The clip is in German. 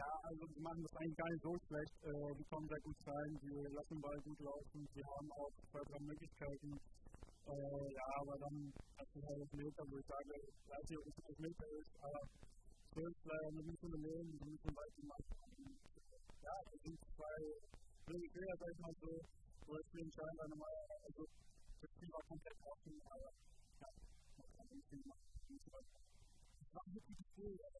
ja, also sie machen das eigentlich gar nicht so schlecht. Äh, die kommen sehr gut rein, die lassen den Ball gut laufen, die haben auch zwei, Möglichkeiten. Äh, ja, aber dann hat sich halt das Meter, wo ich sage, ich weiß nicht, ob es das Meter ist, aber so ist leider eine Mitte nehmen, die müssen weit gemacht haben. Ja, das sind zwei wirklich Fehler, sag ich mal so, wo ich den Schein dann mal, also das Team war komplett offen, aber ja, man kann nicht viel machen. Ich war ein gutes Spiel, aber